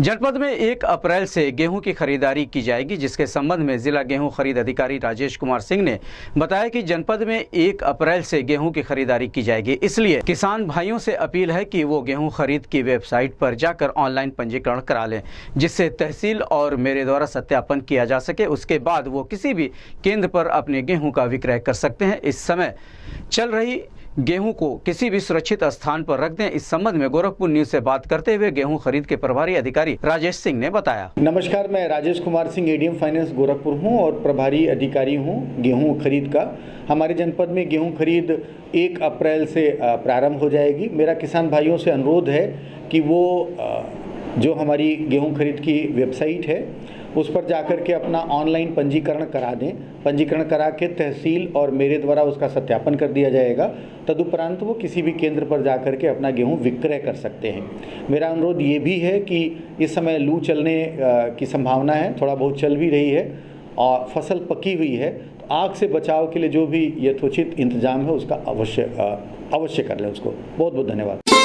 जनपद में एक अप्रैल से गेहूँ की खरीदारी की जाएगी, जिसके संबंध में जिला गेहूँ खरीद अधिकारी राजेश कुमार सिंह ने बताया कि जनपद में एक अप्रैल से गेहूँ की खरीदारी की जाएगी। इसलिए किसान भाइयों से अपील है कि वो गेहूँ खरीद की वेबसाइट पर जाकर ऑनलाइन पंजीकरण करा लें, जिससे तहसील और मेरे द्वारा सत्यापन किया जा सके। उसके बाद वो किसी भी केंद्र पर अपने गेहूँ का विक्रय कर सकते हैं। इस समय चल रही गेहूँ को किसी भी सुरक्षित स्थान पर रख दें। इस संबंध में गोरखपुर न्यूज़ से बात करते हुए गेहूँ खरीद के प्रभारी अधिकारी राजेश सिंह ने बताया। नमस्कार, मैं राजेश कुमार सिंह एडीएम फाइनेंस गोरखपुर हूँ और प्रभारी अधिकारी हूँ गेहूँ खरीद का। हमारे जनपद में गेहूँ खरीद एक अप्रैल से प्रारंभ हो जाएगी। मेरा किसान भाइयों से अनुरोध है कि वो जो हमारी गेहूँ खरीद की वेबसाइट है, उस पर जाकर के अपना ऑनलाइन पंजीकरण करा दें। पंजीकरण करा के तहसील और मेरे द्वारा उसका सत्यापन कर दिया जाएगा। तदुपरांत वो किसी भी केंद्र पर जाकर के अपना गेहूँ विक्रय कर सकते हैं। मेरा अनुरोध ये भी है कि इस समय लू चलने की संभावना है, थोड़ा बहुत चल भी रही है और फ़सल पकी हुई है तो आग से बचाव के लिए जो भी यथोचित इंतज़ाम है, उसका अवश्य अवश्य कर लें उसको। बहुत बहुत धन्यवाद।